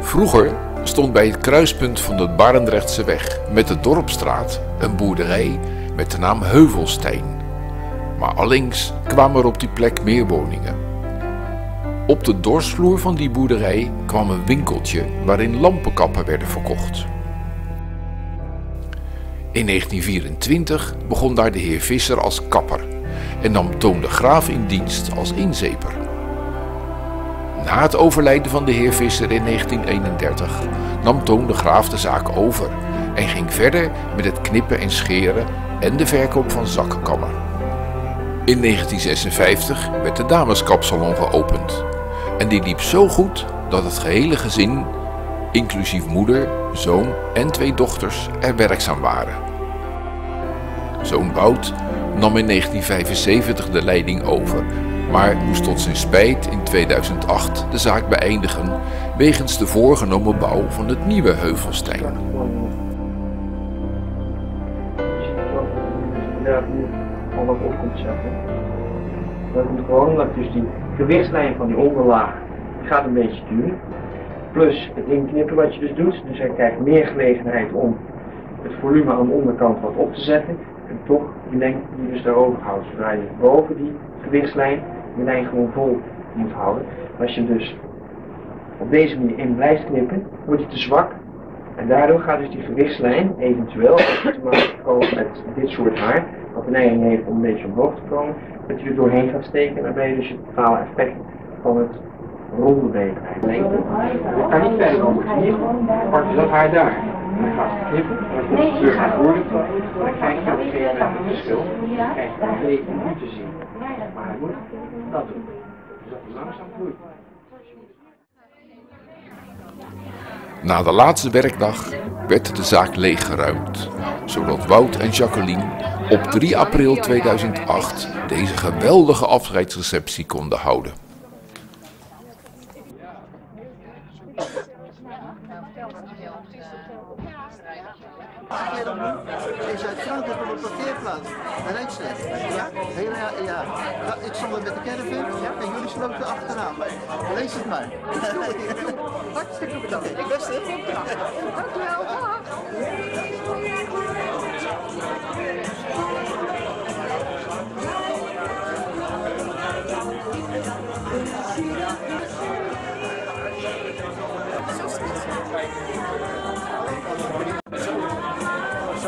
Vroeger stond bij het kruispunt van de Barendrechtse weg met de Dorpstraat een boerderij met de naam Heuvelstein. Maar allengs kwamen er op die plek meer woningen. Op de dorsvloer van die boerderij kwam een winkeltje waarin lampenkappen werden verkocht. In 1924 begon daar de heer Visser als kapper en nam Toon de Graaf in dienst als inzeper. Na het overlijden van de heer Visser in 1931 nam Toon de Graaf de zaak over en ging verder met het knippen en scheren en de verkoop van zakkenkammen. In 1956 werd de dameskapsalon geopend en die liep zo goed dat het gehele gezin, inclusief moeder, zoon en twee dochters, er werkzaam waren. Zoon Wout nam in 1975 de leiding over, maar moest tot zijn spijt in 2008 de zaak beëindigen wegens de voorgenomen bouw van het nieuwe Heuvelstein. Ja, al wat op komt zetten. Dat moet gewoon dat dus die gewichtslijn van die onderlaag gaat een beetje duwen. Plus het inknippen wat je dus doet. Dus hij krijgt meer gelegenheid om het volume aan de onderkant wat op te zetten. En toch die lengte die je dus daarover houdt. Zodra je boven die gewichtslijn de lijn gewoon vol moet houden. Als je dus op deze manier in blijft knippen, wordt hij te zwak. En daardoor gaat dus die gewichtslijn eventueel, als je te maken komen met dit soort haar, wat de neiging heeft om een beetje omhoog te komen, dat je er doorheen gaat steken en dan ben je dus het totale effect van het ronde beter lengte. Je kan niet verder dan hier, dan pak je dat haar daar. Dan gaat het knippen, en dan komt het terug naar voren toe, en dan krijg je op een gegeven moment het verschil. Dan krijg je leven nu te zien. Maar hij moet dat doen. Dus dat hij langzaam groeit. Na de laatste werkdag werd de zaak leeggeruimd, zodat Wout en Jacqueline op 3 april 2008 deze geweldige afscheidsreceptie konden houden. Ja? Heel, ja. Ja, Ik stond met de caravan en jullie sloten achteraan. Lees het maar. Hartstikke bedankt. Ik best hè? Dankjewel.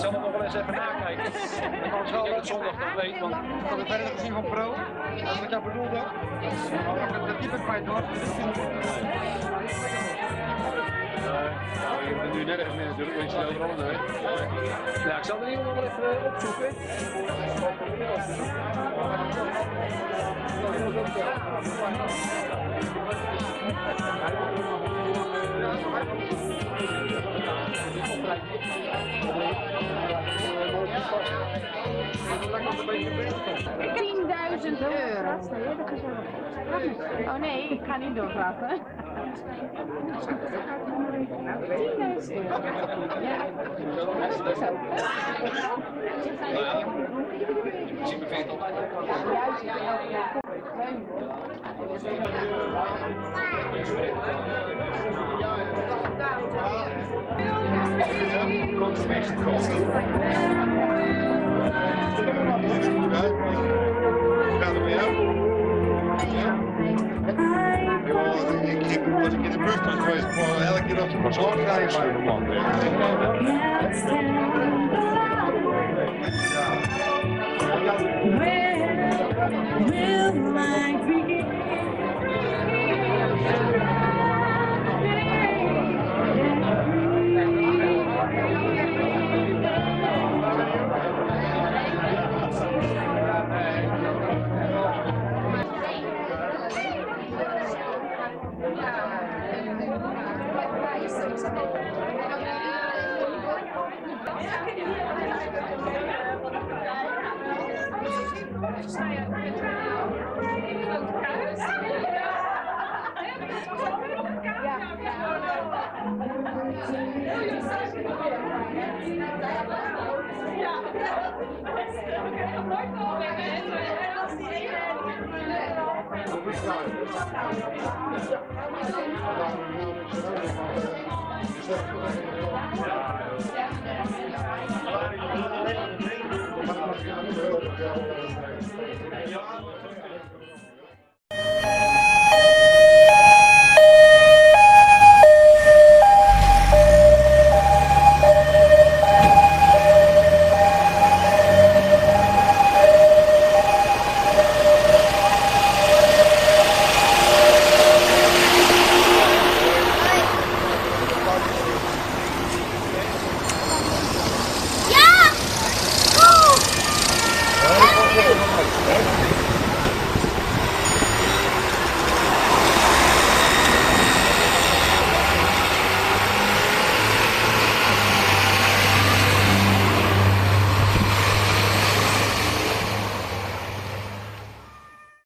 zal het nog wel eens even nakijken. Ik kan het wel dat zondag nog weet, want ik had het verder gezien van Pro. Dat is wat jij bedoelde. Maar ik het type kwijt was. Nou, je bent nu nergens meer natuurlijk, want je zit overal in Ja, ik zal er iemand wel even eh, opzoeken. euro. Oh nee, ik ga niet doorpraten. 10.000 euro. Ja, dat is goed zo. Gaat het met jou? Ja? vlucht geweest voor elke keer dat ze van krijgen man. dus nou ja, ja in kruis. Ja, Ja, Ja.